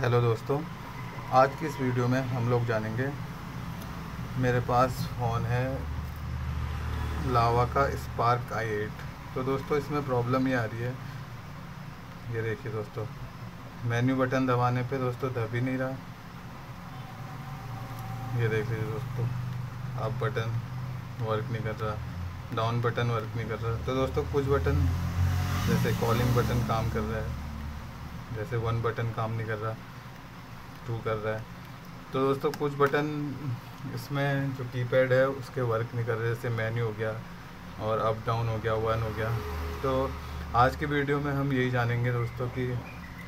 Hello दोस्तों, आज की इस वीडियो में हम लोग जानेंगे, मेरे पास फ़ोन है लावा का स्पार्क आई एट। तो दोस्तों, इसमें प्रॉब्लम ये आ रही है। ये देखिए दोस्तों, मेन्यू बटन दबाने पे दोस्तों दब ही नहीं रहा। ये देख लीजिए दोस्तों आप बटन वर्क नहीं कर रहा डाउन बटन वर्क नहीं कर रहा। तो दोस्तों, कुछ बटन, जैसे कॉलिंग बटन काम कर रहा है, जैसे वन बटन काम नहीं कर रहा। टू कर रहा है। तो दोस्तों, कुछ बटन इसमें जो कीपैड है, उसके वर्क नहीं कर रहे, जैसे मेन्यू हो गया और अप डाउन हो गया वन हो गया। तो आज की वीडियो में हम यही जानेंगे दोस्तों कि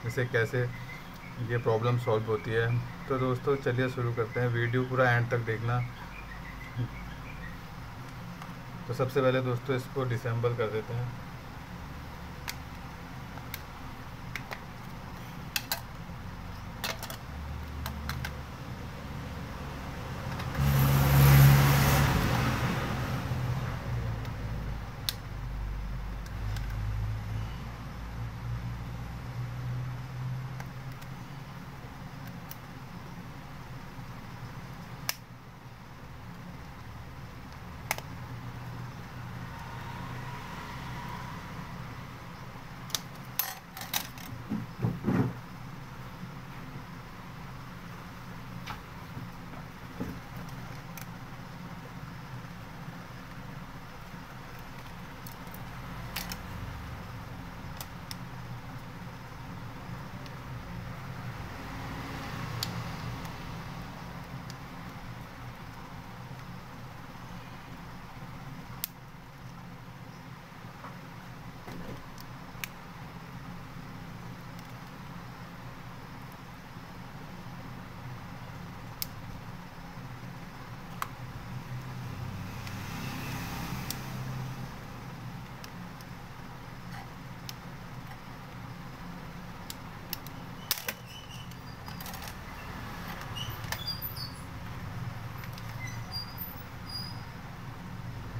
इसे कैसे ये प्रॉब्लम सॉल्व होती है। तो दोस्तों, चलिए शुरू करते हैं। वीडियो पूरा एंड तक देखना। तो सबसे पहले दोस्तों, इसको डिसेंबल कर देते हैं।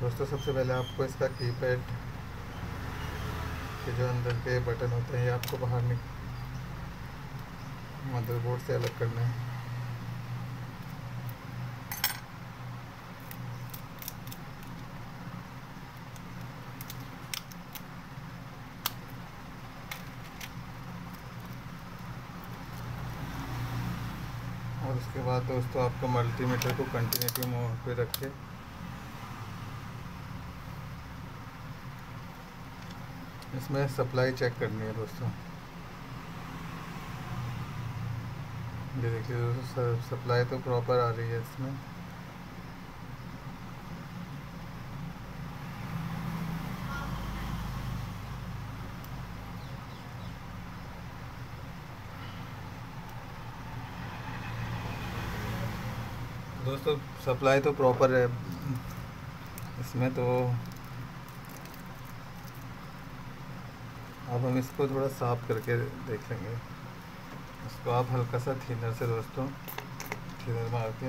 दोस्तों, सबसे पहले आपको इसका कीपैड के जो अंदर के बटन होते हैं, ये आपको बाहर मदरबोर्ड से अलग करना है। और उसके बाद दोस्तों, आपको मल्टीमीटर को कंटिन्यूटी मोड पे रख इसमें सप्लाई चेक करनी है दोस्तों। ये देखिए दोस्तों सप्लाई तो प्रॉपर आ रही है इसमें। दोस्तों सप्लाई तो प्रॉपर है। इसमें तो अब हम इसको थोड़ा साफ़ करके देख लेंगे। इसको आप हल्का सा थीनर से दोस्तों थीनर मार के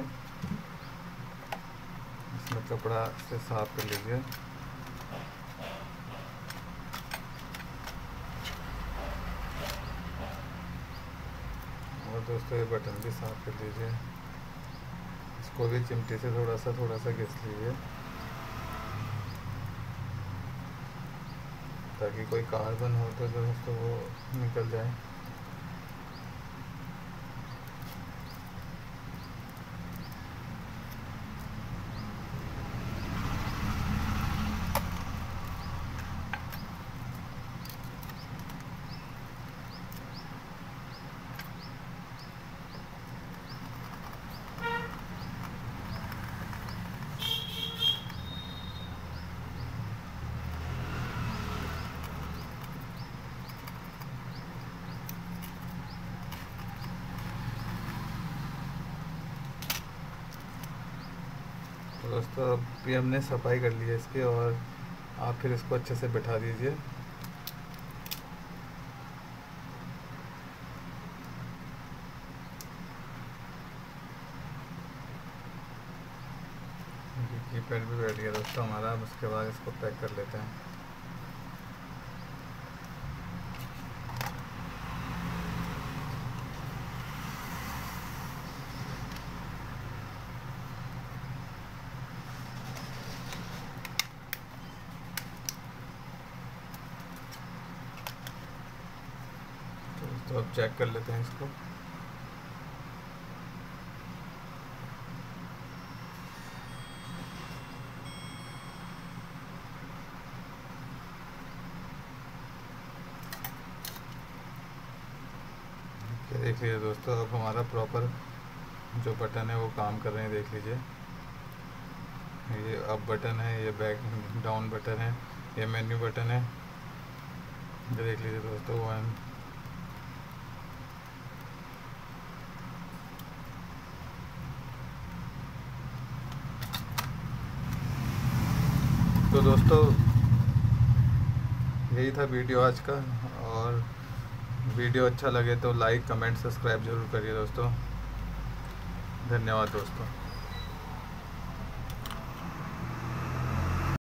इसमें कपड़ा से साफ़ कर लीजिए। और दोस्तों ये बटन भी साफ़ कर लीजिए इसको भी चिमटी से थोड़ा सा थोड़ा सा घिस लीजिए। ताकि कोई कार्बन हो तो जो है तो वो निकल जाए। तो दोस्तों अभी हमने सफ़ाई कर ली है इसकी और आप फिर इसको अच्छे से बैठा दीजिए। कीपैड भी बैठ गया दोस्तों हमारा उसके बाद इसको पैक कर लेते हैं। तो अब चेक कर लेते हैं इसको। देख लीजिए दोस्तों, अब हमारा प्रॉपर जो बटन है वो काम कर रहे हैं, देख लीजिए। ये अप बटन है, ये बैक डाउन बटन है, ये मेन्यू बटन है। देख लीजिए दोस्तों वन तो दोस्तों, यही था वीडियो आज का। और वीडियो अच्छा लगे तो लाइक, कमेंट, सब्सक्राइब ज़रूर करिए दोस्तों। धन्यवाद दोस्तों।